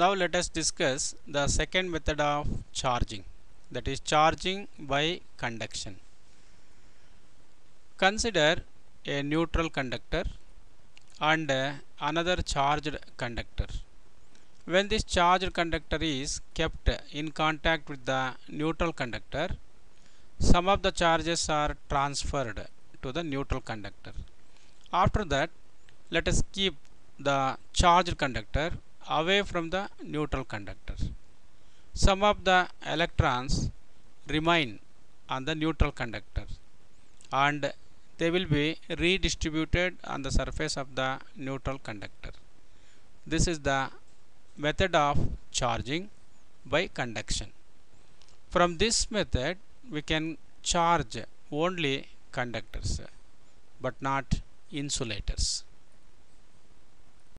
Now let us discuss the second method of charging that is charging by conduction. Consider a neutral conductor and another charged conductor. When this charged conductor is kept in contact with the neutral conductor, some of the charges are transferred to the neutral conductor. After that, let us keep the charged conductor away from the neutral conductor. Some of the electrons remain on the neutral conductor and they will be redistributed on the surface of the neutral conductor. This is the method of charging by conduction. From this method we can charge only conductors but not insulators.